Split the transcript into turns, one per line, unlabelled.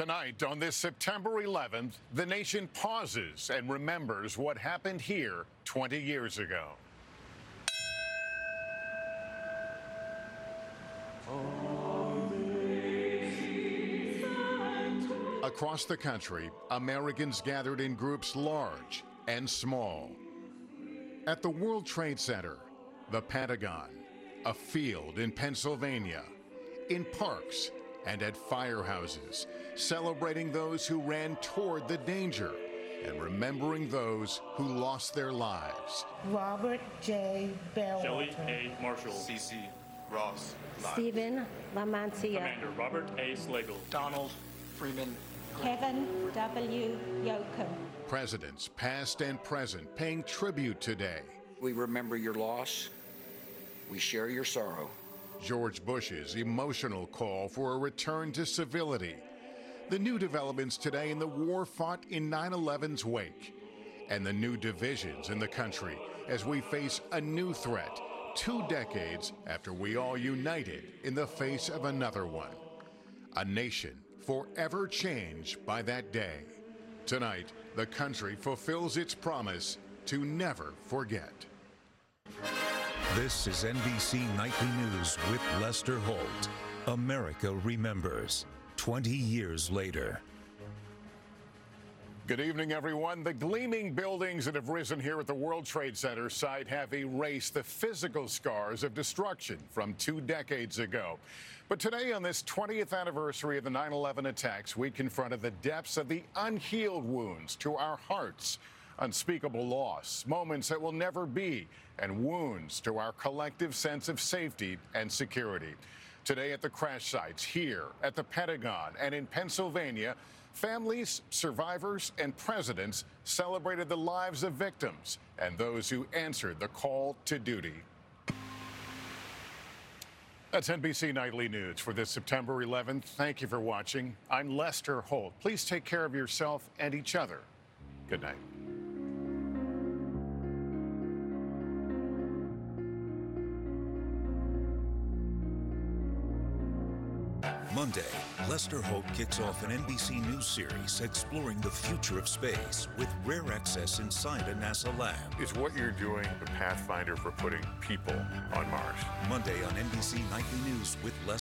Tonight, on this September 11th, the nation pauses and remembers what happened here 20 years ago. Across the country, Americans gathered in groups large and small. At the World Trade Center, the Pentagon, a field in Pennsylvania, in parks, and at firehouses, celebrating those who ran toward the danger and remembering those who lost their lives.
Robert J.
Bell.
Shelley
A. Marshall.
CC Ross. Live.
Stephen LaMantia.
Commander Robert A. Schlegel.
Donald Freeman.
Kevin W. Yokum.
Presidents, past and present, paying tribute today.
We remember your loss. We share your sorrow.
George Bush's emotional call for a return to civility. The new developments today in the war fought in 9 11's wake. And the new divisions in the country as we face a new threat two decades after we all united in the face of another one. A nation forever changed by that day. Tonight, the country fulfills its promise to never forget.
This is NBC Nightly News with Lester Holt. America remembers 20 years later.
Good evening, everyone. The gleaming buildings that have risen here at the World Trade Center site have erased the physical scars of destruction from two decades ago. But today, on this 20th anniversary of the 9 11 attacks, we confronted the depths of the unhealed wounds to our hearts. Unspeakable loss, moments that will never be, and wounds to our collective sense of safety and security. Today at the crash sites here at the Pentagon and in Pennsylvania, families, survivors, and presidents celebrated the lives of victims and those who answered the call to duty. That's NBC Nightly News for this September 11th. Thank you for watching. I'm Lester Holt. Please take care of yourself and each other. Good night.
Monday, Lester Holt kicks off an NBC News series exploring the future of space with rare access inside a NASA lab.
Is what you're doing the pathfinder for putting people on Mars?
Monday on NBC Nightly News with Lester